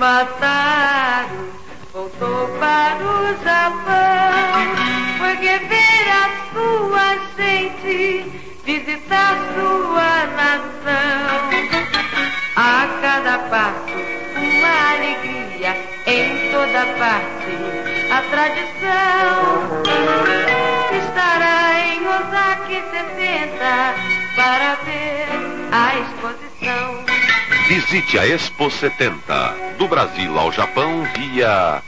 Mataro voltou para o Japão. Foi ver a sua gente, visitar sua nação. A cada passo, uma alegria em toda parte. A tradição estará em Osaka 70 para ver a exposição. Visite a Expo 70, do Brasil ao Japão via